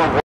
the Alpha